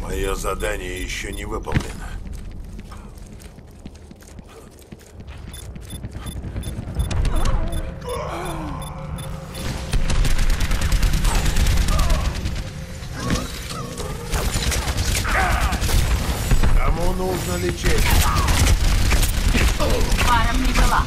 Мое задание еще не выполнено. Нужно лечение? Пара прибыла.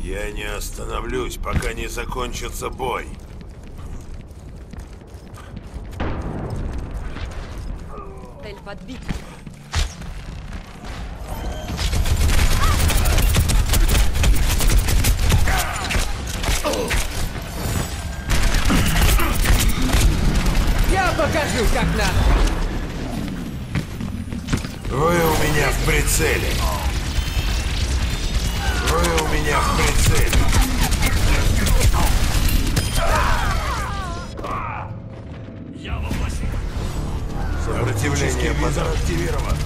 Я не остановлюсь, пока не закончится бой. Цель подбит. Каждый как надо. Вы у меня в прицеле. Вы у меня в прицеле. Сопротивление базар активировано.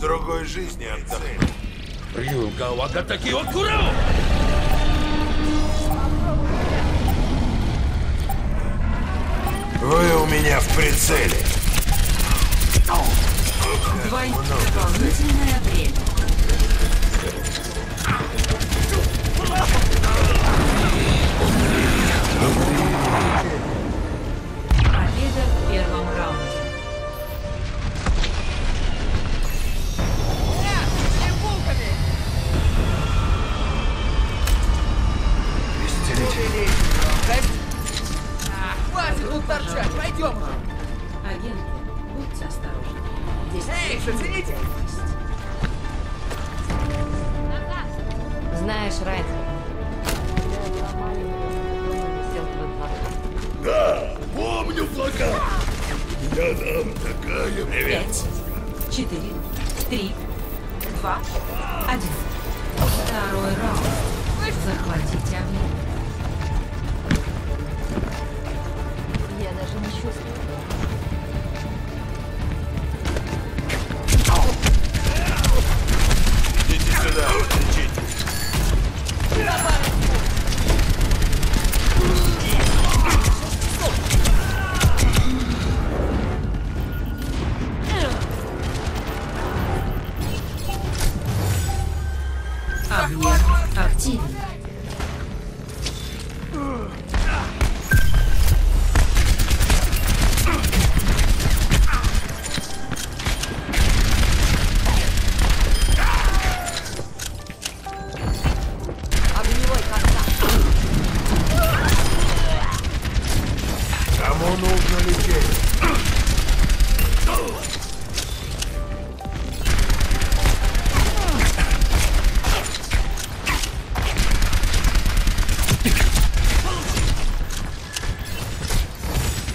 Другой жизни отдохну. Рюга, вот атаки, вот! Вы у меня в прицеле. Дополнительное время. Знаешь, Райдер, я была маленькая, висел твой плакат. Да, помню плакат. Я там такая... Привет. Пять, четыре, три, два, один. Второй раунд. Захватите огонь. Я даже не чувствую.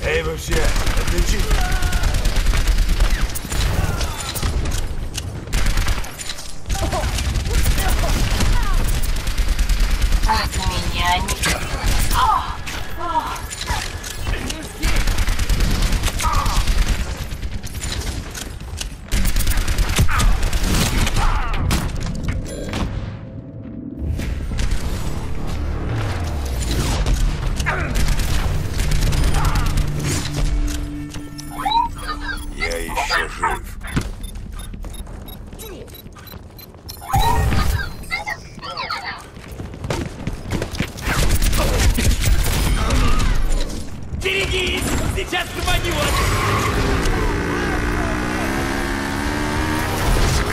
Эй, вы все, отличите! От меня не... Сейчас рванет!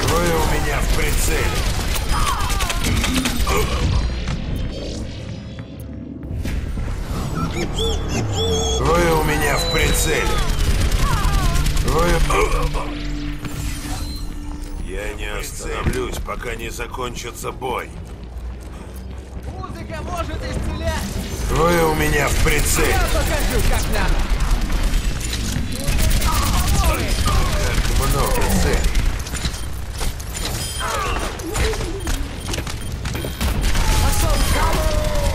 Вы у меня в прицеле. Вы у меня в прицеле. Вы... Я не остановлюсь, пока не закончится бой. Музыка может исцелять. Вы у меня в прицеле. Я покажу, как надо. Много целей.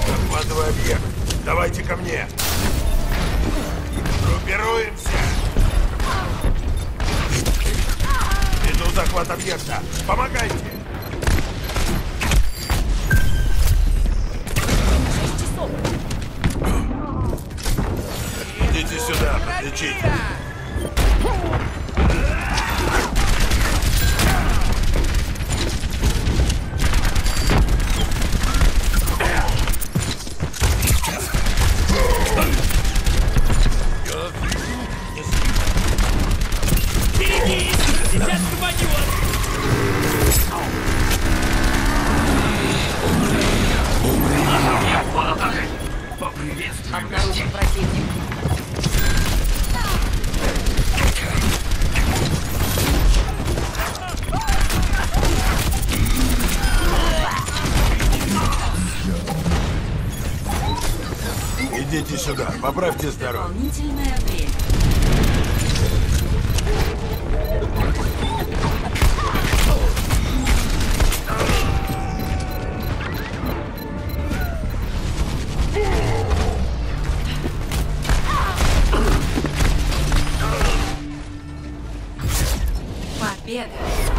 Захватывай объект. Давайте ко мне. Группируемся. Иду захват объекта. Помогайте. Идите сюда, поправьте здоровье. Победа!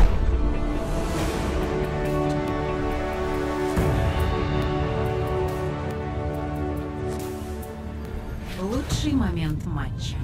Лучший момент матча.